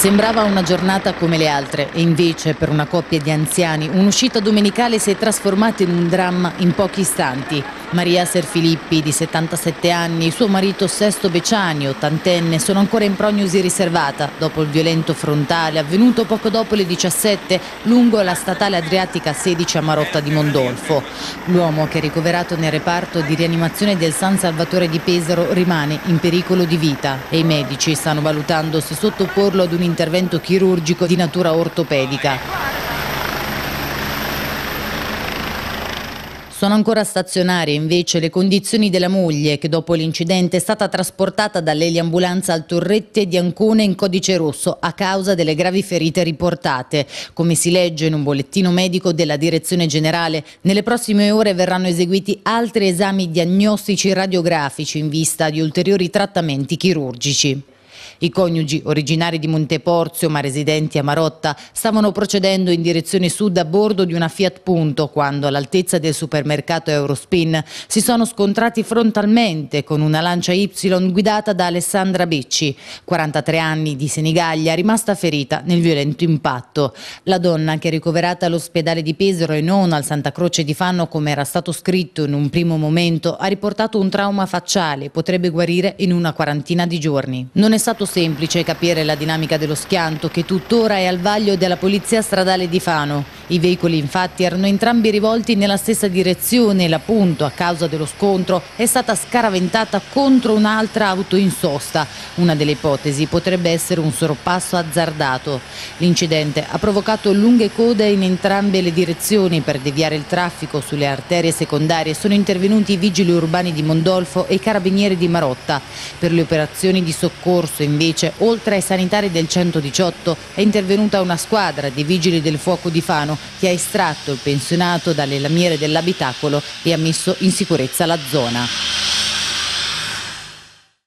Sembrava una giornata come le altre e invece per una coppia di anziani un'uscita domenicale si è trasformata in un dramma in pochi istanti. Maria Serfilippi, di 77 anni, suo marito Sesto Beciani, ottantenne, sono ancora in prognosi riservata dopo il violento frontale avvenuto poco dopo le 17 lungo la statale adriatica 16 a Marotta di Mondolfo. L'uomo che è ricoverato nel reparto di rianimazione del San Salvatore di Pesaro rimane in pericolo di vita e i medici stanno valutando se sottoporlo ad un intervento chirurgico di natura ortopedica. Sono ancora stazionarie invece le condizioni della moglie che dopo l'incidente è stata trasportata dall'eliambulanza al Torrette di Ancone in codice rosso a causa delle gravi ferite riportate. Come si legge in un bollettino medico della direzione generale, nelle prossime ore verranno eseguiti altri esami diagnostici radiografici in vista di ulteriori trattamenti chirurgici. I coniugi, originari di Monteporzio ma residenti a Marotta, stavano procedendo in direzione sud a bordo di una Fiat Punto quando all'altezza del supermercato Eurospin si sono scontrati frontalmente con una Lancia Y guidata da Alessandra Becci, 43 anni di Senigallia, rimasta ferita nel violento impatto. La donna, che è ricoverata all'ospedale di Pesaro e non al Santa Croce di Fanno come era stato scritto in un primo momento, ha riportato un trauma facciale potrebbe guarire in una quarantina di giorni. Non è stato semplice capire la dinamica dello schianto che tuttora è al vaglio della Polizia Stradale di Fano. I veicoli infatti erano entrambi rivolti nella stessa direzione e la punto, a causa dello scontro, è stata scaraventata contro un'altra auto in sosta. Una delle ipotesi potrebbe essere un sorpasso azzardato. L'incidente ha provocato lunghe code in entrambe le direzioni per deviare il traffico sulle arterie secondarie. Sono intervenuti i vigili urbani di Mondolfo e i carabinieri di Marotta. Per le operazioni di soccorso invece invece, oltre ai sanitari del 118, è intervenuta una squadra di vigili del fuoco di Fano che ha estratto il pensionato dalle lamiere dell'abitacolo e ha messo in sicurezza la zona.